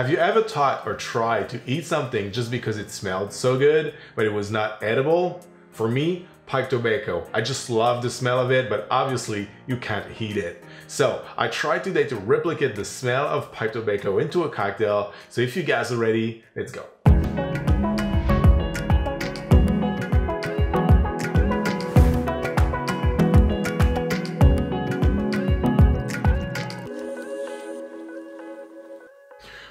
Have you ever thought or tried to eat something just because it smelled so good, but it was not edible? For me, pipe tobacco. I just love the smell of it, but obviously you can't heat it. So I tried today to replicate the smell of pipe tobacco into a cocktail. So if you guys are ready, let's go.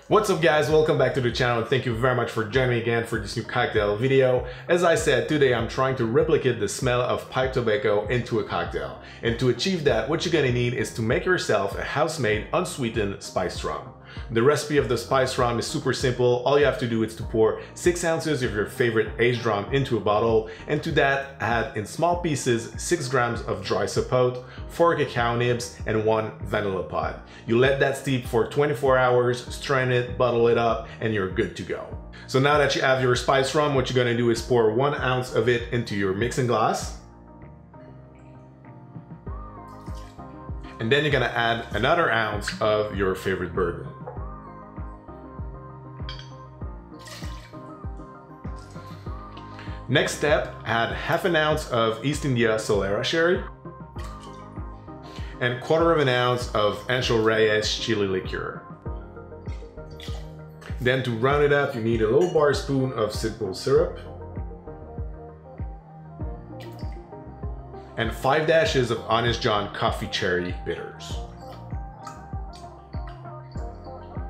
What's up guys, welcome back to the channel. And thank you very much for joining me again for this new cocktail video. As I said, today I'm trying to replicate the smell of pipe tobacco into a cocktail. And to achieve that, what you're gonna need is to make yourself a house-made unsweetened spiced rum. The recipe of the spice rum is super simple. All you have to do is to pour 6 ounces of your favorite aged rum into a bottle and to that add in small pieces 6 grams of dry sapote, 4 cacao nibs and 1 vanilla pod. You let that steep for 24 hours, strain it, bottle it up and you're good to go. So now that you have your spice rum, what you're gonna do is pour 1 ounce of it into your mixing glass and then you're gonna add another ounce of your favorite bourbon. Next step, add half an ounce of East India Solera sherry and quarter of an ounce of Ancho Reyes chili liqueur. Then to round it up, you need a little bar spoon of simple syrup and five dashes of Honest John coffee cherry bitters.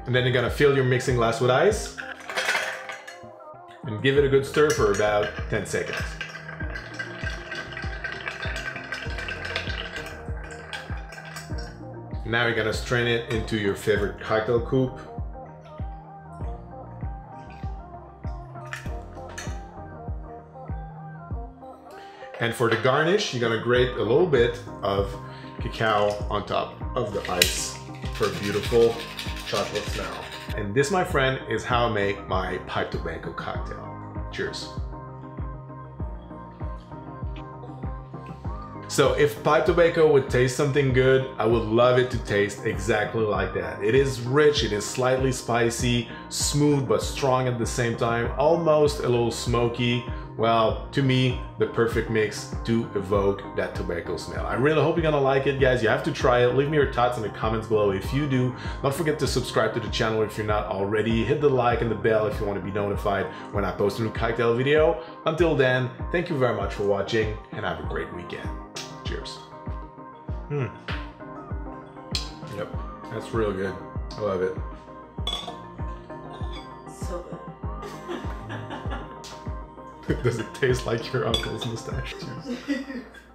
And then you're gonna fill your mixing glass with ice and give it a good stir for about 10 seconds. Now you're gonna strain it into your favorite cocktail coupe. And for the garnish, you're gonna grate a little bit of cacao on top of the ice for a beautiful chocolate smell. And this, my friend, is how I make my pipe tobacco cocktail. Cheers. So if pipe tobacco would taste something good, I would love it to taste exactly like that. It is rich, it is slightly spicy, smooth but strong at the same time, almost a little smoky, well, to me, the perfect mix to evoke that tobacco smell. I really hope you're gonna like it, guys. You have to try it. Leave me your thoughts in the comments below if you do. Don't forget to subscribe to the channel if you're not already. Hit the like and the bell if you wanna be notified when I post a new cocktail video. Until then, thank you very much for watching and have a great weekend. Cheers. Hmm. Yep, that's real good. I love it. Does it taste like your uncle's mustache? Cheers.